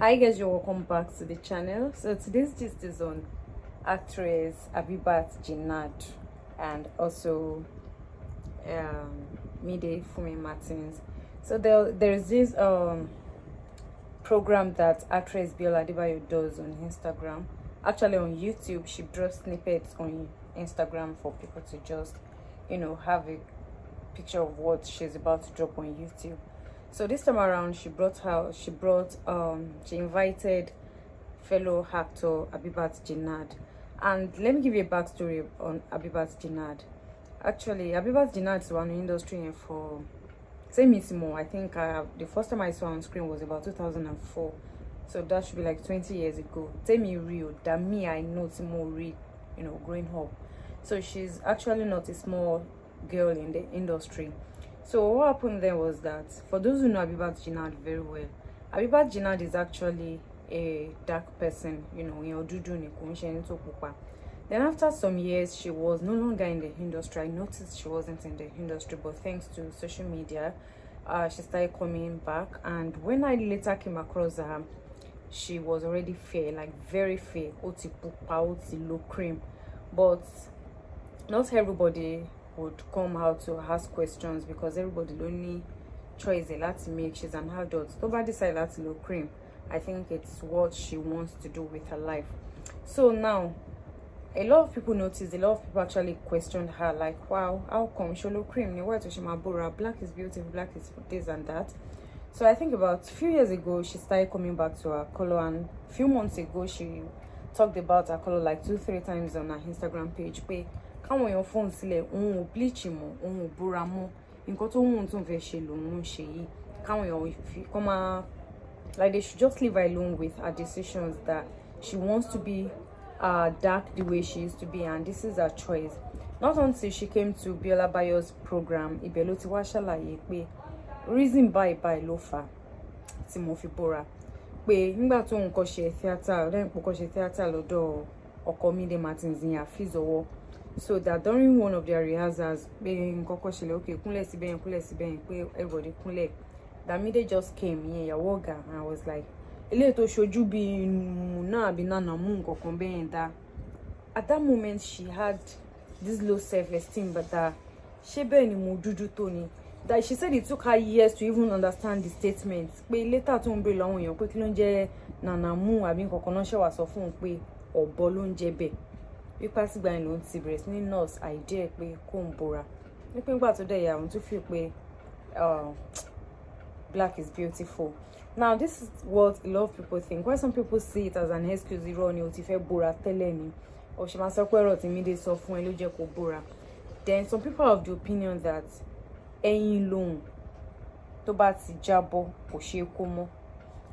hi guys you're welcome back to the channel so today's just is on actress abibat jinad and also um fumi martins so there there's this um program that actress biola adebayo does on instagram actually on youtube she draws snippets on instagram for people to just you know have a picture of what she's about to drop on youtube so this time around she brought her she brought um she invited fellow actor abibat Jinad, and let me give you a backstory on abibat Jinad. actually abibat Jinad is one industry and for same miss more i think uh, the first time i saw on screen was about 2004 so that should be like 20 years ago tell me real that me i know more you know growing up so she's actually not a small girl in the industry so what happened there was that, for those who know Abibat Jinad very well, Abibat Jinad is actually a dark person, you know, in Odudu, in Kupa. Then after some years, she was no longer in the industry. I noticed she wasn't in the industry, but thanks to social media, uh, she started coming back. And when I later came across her, she was already fair, like very fair, oti pupa, oti low cream. But not everybody would come out to ask questions because everybody ló a lot láti make she's an adult nobody bá decide láti lo cream i think it's what she wants to do with her life so now a lot of people noticed a lot of people actually questioned her like wow how come sholo cream is where to shimabura black is beautiful black is this and that so i think about a few years ago she started coming back to her color and a few months ago she talked about her color like two three times on her instagram page káwọn èèyàn fóun sílẹ̀ òun ò bleach mọ́ òun ò bóra mọ́ nǹkan tó wùn tóun fẹ́ ṣe lòun ń ṣe yìí káwọn èèyàn fi kọ́ máa like they should just leave her alone with her decisions that she wants to be uh, dark the way she used to be and this is her choice not until she came to Biola Bayo's program ibẹ̀ ló ti wá ṣàlàyé pé reason báyìí báyìí ló fà tí mo fi bóra pé nígbà tóun kọ́ ṣe theatre lẹ́yìn pé kọ́ ṣe theatre lọ́dọ̀ ọkọ Mide Martins ìyàn àfíìs ọwọ́ so that during one of their rehearsals pé nǹkan kan ṣẹlẹ̀ okay kúnlẹ̀ síbẹ̀ kunle kúnlẹ̀ síbẹ̀ yẹn pé everybody Damide just came yẹn ya woga and I was like eléyìí tó ṣojú bí náà bi nana mú nǹkan kan bẹ́ẹ̀ yẹn at that moment she had this low self esteem but uh, ṣé bẹ́ẹ̀ ni mo dúdú ni that she said it took her years to even understand the statement pe later to n béèrè lọ́wọ́ pe pé kí ló nana mu àbí nǹkan kan náà sọ fún un pé ọ̀bọ ló ń wípé àtìgbà yẹn lòun ti bẹ̀rẹ̀ sí ní nurse idea pé kó ń bora wípé nígbà tó dẹ̀ yà òun tún fi pé um, black is beautiful now this is what a lot of people think why some people see it as an excuse irọ́ ni o ti fẹ́ bora tẹ́lẹ̀ ni ọ̀sẹ̀ máa sọ pé ọ̀rọ̀ tí Mide sọ fún ẹ ló jẹ́ kó bora then some people have the opinion that ẹyin lòun tó bá ti jábọ́ kò ṣeé kó mọ́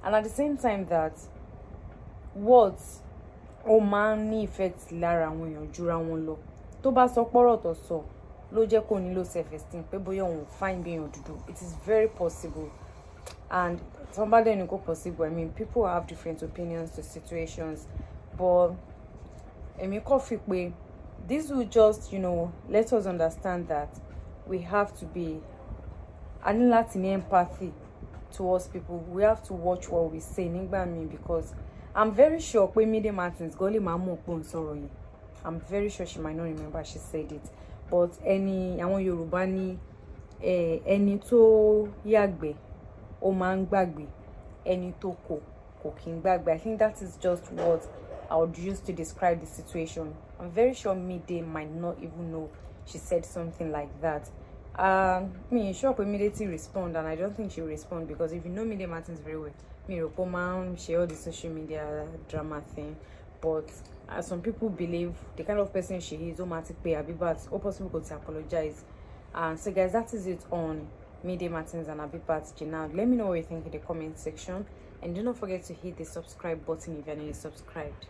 and at the same time that words ó máa ń ní effect lára àwọn èèyàn jura wọn lọ tó bá sọ pọ́rọ̀ tó sọ ló jẹ́ kó nílò self-esteem pé bóyá òun fine bí èèyàn dúdú it is very possible and somebody ní kò possible i mean people have different opinions to situations but èmi kọ́ fi pé this will just you know let us understand that we have to be a ní láti ní empathy towards people we have to watch what we say nígbà míì because i'm very sure pé Mide Martins gan lè máa mú òpó ń i'm very sure she might not remember she said it but any àwọn yorùbá ní ẹni tó yàgbẹ́ ó máa ń gbàgbé ẹni tó kò kò kí ń i think that is just what i would use to describe the situation i'm very sure Mide might not even know she said something like that Uh, ah, me sure pé Mide respond and i don't think she will respond because if you know Mide Martins very well mom she all the social media drama thing. But as some people believe, the kind of person she is, Omatic Pay all possible could apologize. And so, guys, that is it on Mide Martins and Abibat Now, Let me know what you think in the comment section. And do not forget to hit the subscribe button if you're not subscribed.